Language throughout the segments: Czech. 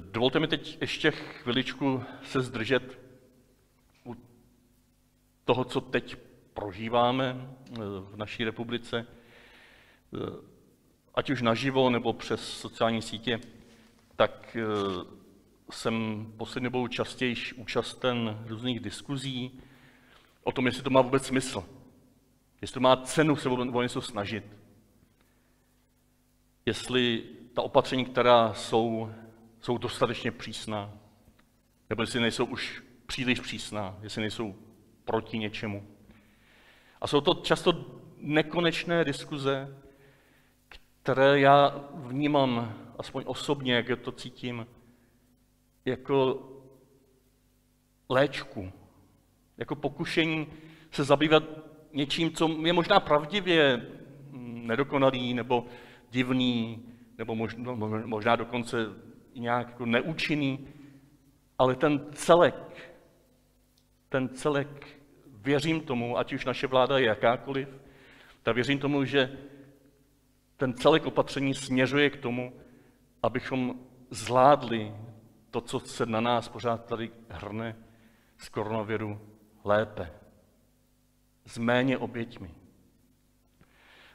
Dovolte mi teď ještě chviličku se zdržet u toho, co teď prožíváme eh, v naší republice, eh, ať už naživo nebo přes sociální sítě, tak eh, jsem poslední dobou častěji účasten různých diskuzí o tom, jestli to má vůbec smysl, jestli to má cenu se o něco snažit, jestli ta opatření, která jsou, jsou dostatečně přísná, nebo jestli nejsou už příliš přísná, jestli nejsou proti něčemu. A jsou to často nekonečné diskuze, které já vnímám, aspoň osobně, jak to cítím, jako léčku, jako pokušení se zabývat něčím, co je možná pravdivě nedokonalý nebo divný, nebo možná, možná dokonce nějak jako neúčinný, ale ten celek, ten celek, věřím tomu, ať už naše vláda je jakákoliv, tak věřím tomu, že ten celek opatření směřuje k tomu, abychom zvládli to, co se na nás pořád tady hrne z koronaviru lépe. S méně oběťmi.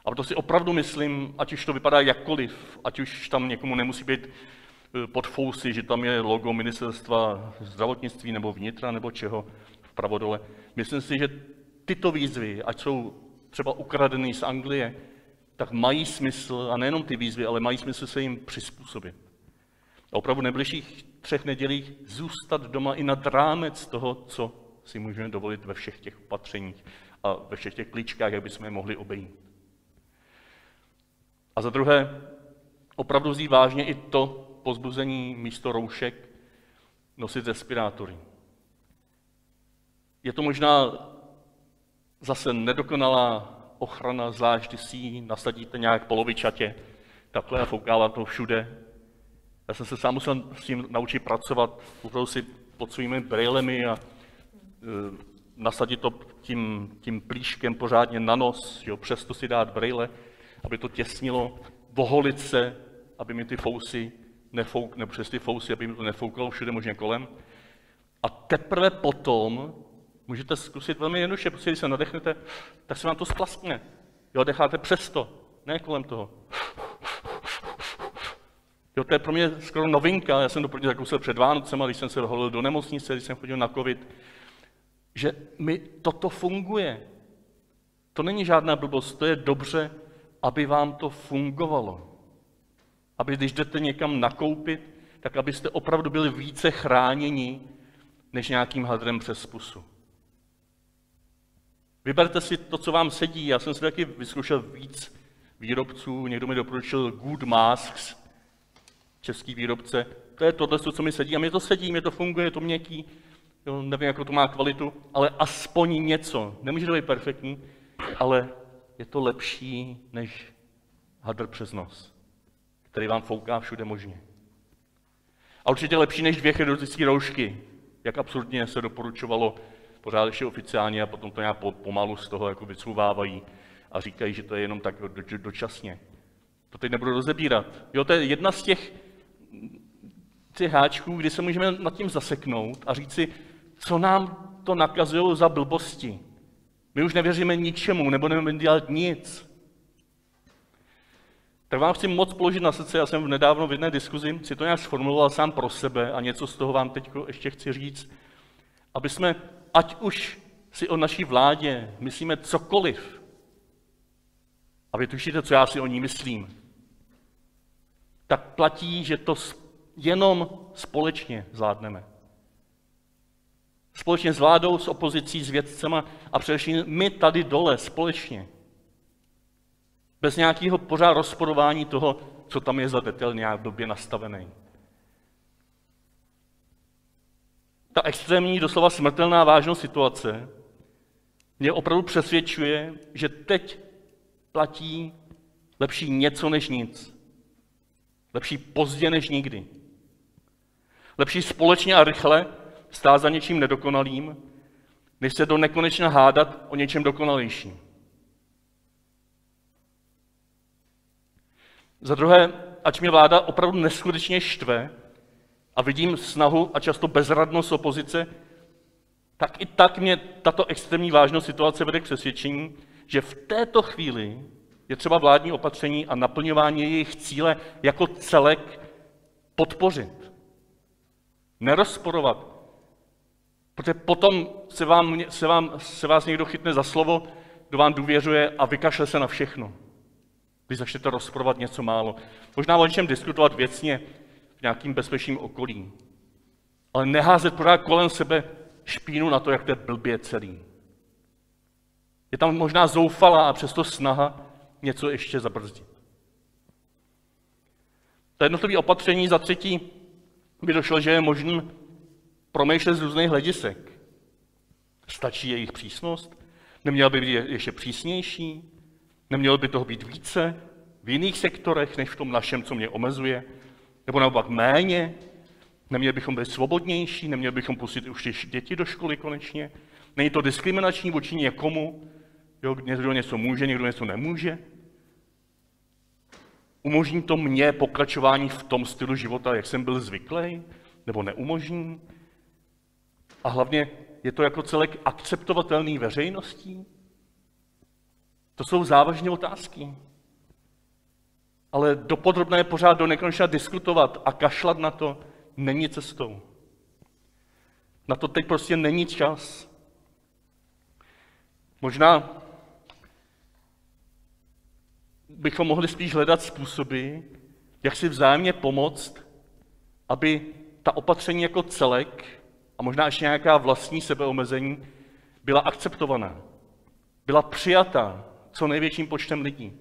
A proto si opravdu myslím, ať už to vypadá jakkoliv, ať už tam někomu nemusí být pod fousy, že tam je logo ministerstva zdravotnictví nebo vnitra nebo čeho vpravo dole. Myslím si, že tyto výzvy, ať jsou třeba ukradený z Anglie, tak mají smysl, a nejenom ty výzvy, ale mají smysl se jim přizpůsobit. A opravdu v nejbližších třech nedělích zůstat doma i nad rámec toho, co si můžeme dovolit ve všech těch opatřeních a ve všech těch klíčkách, jak bychom je mohli obejít. A za druhé, opravdu vzít vážně i to pozbuzení místo roušek nosit respirátory. Je to možná zase nedokonalá ochrana, zvlášť když si ji nasadíte nějak polovičatě, takhle a foukává to všude. Já jsem se sám musel s tím naučit pracovat, opravdu si pod svými brýlemi a e, nasadit to tím, tím plíškem pořádně na nos, jo, přesto si dát brýle, aby to těsnilo, voholit se, aby mi ty fousy nefouk, nebo přes ty fousy, aby mi to nefoukalo všude možně kolem. A teprve potom můžete zkusit velmi jednoduše, protože když se nadechnete, tak se vám to splaskne. Jo, decháte přes to, ne kolem toho. Jo, to je pro mě skoro novinka, já jsem to první zakusil před Vánocem, když jsem se holil do nemocnice, když jsem chodil na covid, že mi toto funguje. To není žádná blbost, to je dobře, aby vám to fungovalo. Aby když jdete někam nakoupit, tak abyste opravdu byli více chráněni než nějakým hadrem přes pusu. Vyberte si to, co vám sedí. Já jsem si taky vyzkoušel víc výrobců. Někdo mi doporučil Good Masks, český výrobce. To je tohle, co mi sedí. A mě to sedí, mě to funguje, je to měkký. Jo, nevím, jakou to má kvalitu, ale aspoň něco. Nemůže to být perfektní, ale je to lepší než hadr přes nos, který vám fouká všude možně. A určitě lepší než dvě chirurgické roušky, jak absurdně se doporučovalo pořád ještě oficiálně a potom to nějak pomalu z toho jako vycouvávají a říkají, že to je jenom tak dočasně. To teď nebudu rozebírat. Jo, to je jedna z těch, těch háčků, kdy se můžeme nad tím zaseknout a říct si, co nám to nakazují za blbosti. My už nevěříme ničemu, nebo nebudeme dělat nic. Tak vám chci moc položit na srdce, já jsem v nedávno v jedné diskuzi si to nějak sformuloval sám pro sebe a něco z toho vám teď ještě chci říct, aby jsme, ať už si o naší vládě myslíme cokoliv, a vy tušíte, co já si o ní myslím, tak platí, že to jenom společně zvládneme. Společně s vládou, s opozicí, s vědcema a především my tady dole společně. Bez nějakého pořád rozporování toho, co tam je za detail nějak době nastavený. Ta extrémní, doslova smrtelná vážnost situace mě opravdu přesvědčuje, že teď platí lepší něco než nic. Lepší pozdě než nikdy. Lepší společně a rychle stát za něčím nedokonalým, než se do nekonečna hádat o něčem dokonalejším. Za druhé, ať mě vláda opravdu neskutečně štve, a vidím snahu a často bezradnost opozice, tak i tak mě tato extrémní vážnost situace vede k přesvědčení, že v této chvíli je třeba vládní opatření a naplňování jejich cíle jako celek podpořit. Nerozporovat. Protože potom se, vám, se, vám, se vás někdo chytne za slovo, kdo vám důvěřuje a vykašle se na všechno. Vy začnete rozporovat něco málo. Možná o něčem diskutovat věcně v nějakým bezpečným okolí. Ale neházet pořád kolem sebe špínu na to, jak to je blbě celý. Je tam možná zoufalá a přesto snaha něco ještě zabrzdit. To jednotlivé opatření za třetí by došlo, že je možné promýšlet z různých hledisek. Stačí jejich přísnost? Neměla by být ještě přísnější? Nemělo by toho být více v jiných sektorech, než v tom našem, co mě omezuje? Nebo naopak méně? Neměli bychom být svobodnější? Neměli bychom pustit už děti do školy konečně? Není to diskriminační vůči někomu? Jo, někdo něco může, někdo něco nemůže? Umožní to mě pokračování v tom stylu života, jak jsem byl zvyklý? Nebo neumožní? A hlavně je to jako celek akceptovatelný veřejností? To jsou závažné otázky. Ale dopodrobné pořád do nekonečna diskutovat a kašlat na to není cestou. Na to teď prostě není čas. Možná bychom mohli spíš hledat způsoby, jak si vzájemně pomoct, aby ta opatření jako celek a možná ještě nějaká vlastní sebeomezení byla akceptovaná, byla přijatá co největším počtem lidí.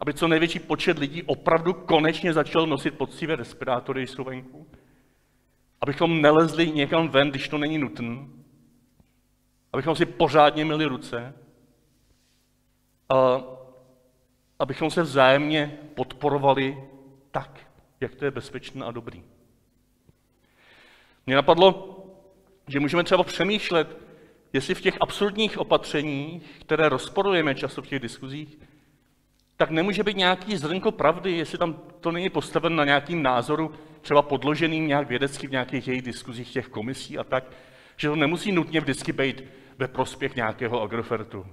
Aby co největší počet lidí opravdu konečně začal nosit poctivé respirátory, jsou venku. Abychom nelezli někam ven, když to není nutné. Abychom si pořádně měli ruce. A abychom se vzájemně podporovali tak, jak to je bezpečné a dobrý. Mně napadlo, že můžeme třeba přemýšlet, jestli v těch absurdních opatřeních, které rozporujeme často v těch diskuzích, tak nemůže být nějaký zrnko pravdy, jestli tam to není postaven na nějakým názoru, třeba podloženým nějak vědecky v nějakých jejich diskuzích těch komisí a tak, že to nemusí nutně vždycky být ve prospěch nějakého agrofertu.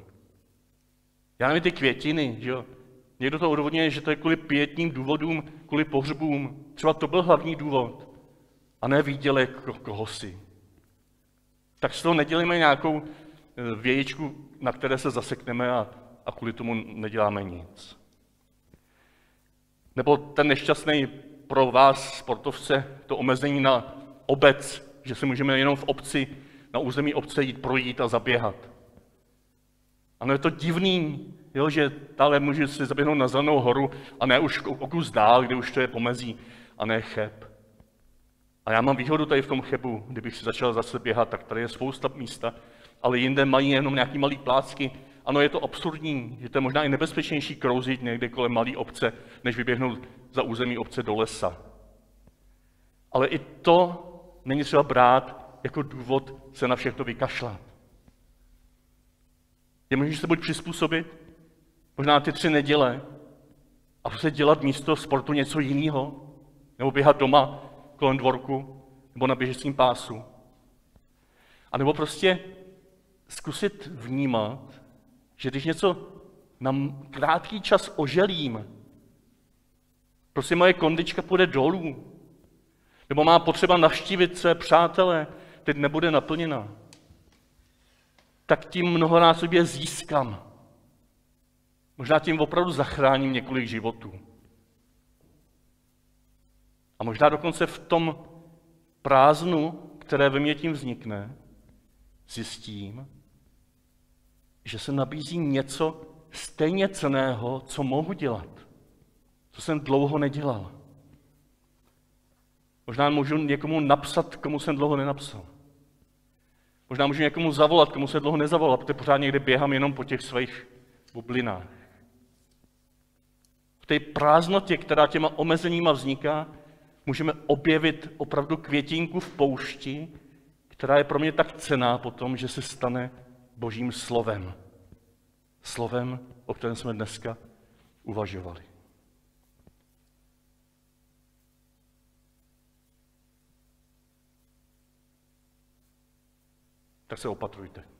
Já nevím, ty květiny, že jo? Někdo to odvodňuje, že to je kvůli pětním důvodům, kvůli pohřbům. Třeba to byl hlavní důvod. A ne výdělek koho si. Tak z toho nedělíme nějakou eh, vějičku, na které se zasekneme a, a kvůli tomu neděláme nic. Nebo ten nešťastný pro vás, sportovce, to omezení na obec, že se můžeme jenom v obci, na území obce jít projít a zaběhat. Ano, je to divný, jo, že dále může si zaběhnout na Zelenou horu a ne už o kus dál, kde už to je pomezí a ne cheb. A já mám výhodu tady v tom chebu, kdybych si začal zase běhat, tak tady je spousta místa, ale jinde mají jenom nějaký malý plácky. Ano, je to absurdní, že to je možná i nebezpečnější krouzit někde kolem malé obce, než vyběhnout za území obce do lesa. Ale i to není třeba brát jako důvod se na všechno vykašlat. Je možné se buď přizpůsobit, možná ty tři neděle, a prostě dělat místo sportu něco jiného, nebo běhat doma kolem dvorku nebo na běžecím pásu. A nebo prostě zkusit vnímat, že když něco na krátký čas oželím, prostě moje kondička půjde dolů, nebo má potřeba navštívit své přátele, teď nebude naplněna, tak tím mnohonásobně získám. Možná tím opravdu zachráním několik životů. A možná dokonce v tom prázdnu, které ve mně tím vznikne, zjistím, že se nabízí něco stejně ceného, co mohu dělat, co jsem dlouho nedělal. Možná můžu někomu napsat, komu jsem dlouho nenapsal. Možná můžu někomu zavolat, komu se dlouho nezavolal, protože pořád někde běhám jenom po těch svých bublinách. V té prázdnotě, která těma omezeníma vzniká, můžeme objevit opravdu květinku v poušti, která je pro mě tak cená potom, že se stane božím slovem. Slovem, o kterém jsme dneska uvažovali. Tak se opatrujte.